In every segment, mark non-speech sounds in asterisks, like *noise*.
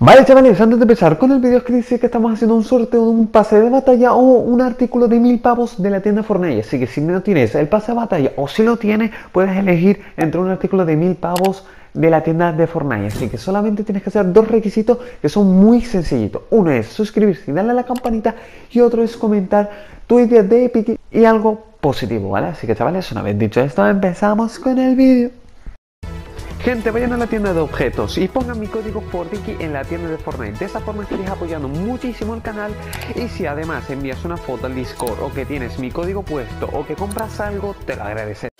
Vale chavales, antes de empezar con el video es que dice que estamos haciendo un sorteo de un pase de batalla o un artículo de mil pavos de la tienda Fortnite. Así que si no tienes el pase de batalla o si lo tienes, puedes elegir entre un artículo de mil pavos de la tienda de Fortnite. Así que solamente tienes que hacer dos requisitos que son muy sencillitos. Uno es suscribirse y darle a la campanita y otro es comentar tu idea de Epic y algo positivo, ¿vale? Así que chavales, una vez dicho esto, empezamos con el vídeo Gente, vayan a la tienda de objetos y pongan mi código FORDIKI en la tienda de Fortnite. De esa forma estarías apoyando muchísimo el canal y si además envías una foto al Discord o que tienes mi código puesto o que compras algo, te lo agradeceré.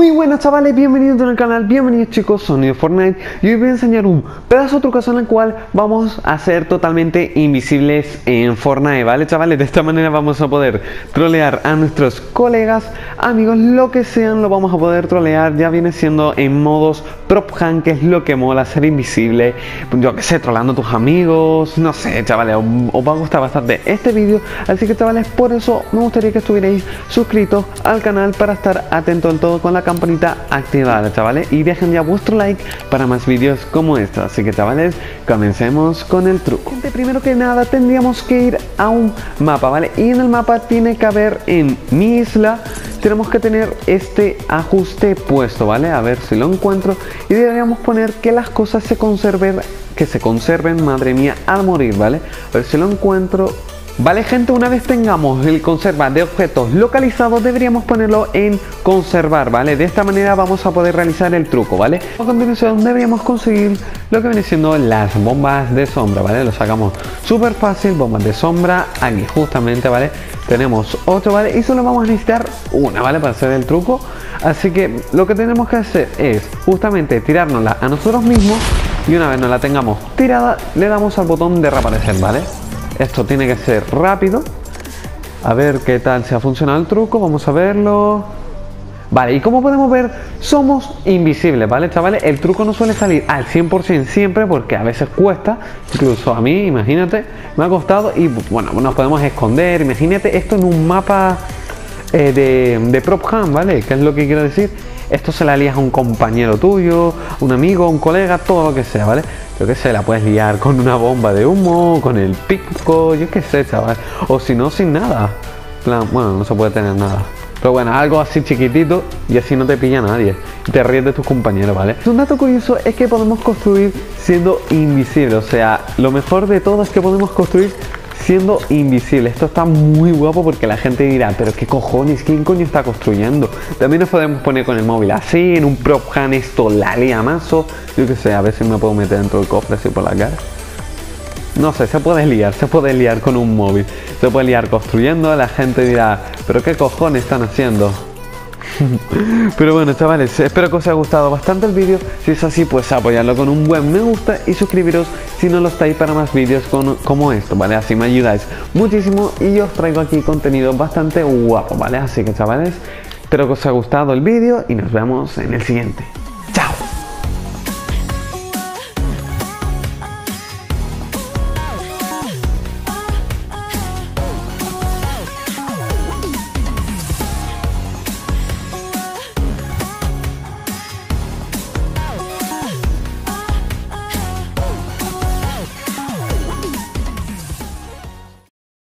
Muy buenas chavales, bienvenidos al canal, bienvenidos chicos, Sonido Fortnite y hoy voy a enseñar un pedazo de trucazo en el cual vamos a ser totalmente invisibles en Fortnite, ¿vale chavales? De esta manera vamos a poder trolear a nuestros colegas, amigos, lo que sean, lo vamos a poder trolear, ya viene siendo en modos prop hand, que es lo que mola, ser invisible, yo que sé, trolando a tus amigos, no sé chavales, os, va a gustar bastante este vídeo, así que chavales, por eso me gustaría que estuvierais suscritos al canal para estar atentos en todo con la campanita activada, chavales. Y dejen ya vuestro like para más vídeos como estos. Así que, chavales, comencemos con el truco. primero que nada, tendríamos que ir a un mapa, ¿vale? Y en el mapa tiene que haber en mi isla tenemos que tener este ajuste puesto, ¿vale? A ver si lo encuentro. Y deberíamos poner que las cosas se conserven, que se conserven, madre mía, al morir, ¿vale? A ver si lo encuentro. Vale gente, una vez tengamos el conservar de objetos localizados deberíamos ponerlo en conservar, ¿vale? De esta manera vamos a poder realizar el truco, ¿vale? A continuación deberíamos conseguir lo que viene siendo las bombas de sombra, ¿vale? Lo sacamos súper fácil, bombas de sombra, aquí justamente, ¿vale? Tenemos 8, ¿vale? Y solo vamos a necesitar una, ¿vale? Para hacer el truco. Así que lo que tenemos que hacer es justamente tirárnosla a nosotros mismos y una vez nos la tengamos tirada, le damos al botón de reaparecer, ¿vale? Esto tiene que ser rápido. A ver qué tal se ha funcionado el truco. Vamos a verlo. Vale, y como podemos ver, somos invisibles, ¿vale, chavales? El truco no suele salir al 100% siempre porque a veces cuesta. Incluso a mí, imagínate, me ha costado. Y bueno, nos podemos esconder. Imagínate esto en un mapa eh, de, de prop hand, ¿vale? ¿Qué es lo que quiero decir? Esto se la lías a un compañero tuyo, un amigo, un colega, todo lo que sea, ¿vale? Yo qué sé, la puedes liar con una bomba de humo, con el pico, yo qué sé, chaval. O si no, sin nada. plan, bueno, no se puede tener nada. Pero bueno, algo así chiquitito y así no te pilla nadie. Te ríes de tus compañeros, ¿vale? Un dato curioso es que podemos construir siendo invisible. O sea, lo mejor de todo es que podemos construir siendo invisible. Esto está muy guapo porque la gente dirá, pero qué cojones, ¿quién coño está construyendo? También nos podemos poner con el móvil así, en un prop hand esto la lía mazo. Yo qué sé, a ver si me puedo meter dentro del cofre así por la cara. No sé, se puede liar, se puede liar con un móvil, se puede liar construyendo, la gente dirá, pero qué cojones están haciendo. *laughs* Pero bueno chavales, espero que os haya gustado bastante el vídeo. Si es así, pues apoyarlo con un buen me gusta y suscribiros si no lo estáis para más vídeos como esto, ¿vale? Así me ayudáis muchísimo y os traigo aquí contenido bastante guapo, ¿vale? Así que chavales, espero que os haya gustado el vídeo y nos vemos en el siguiente.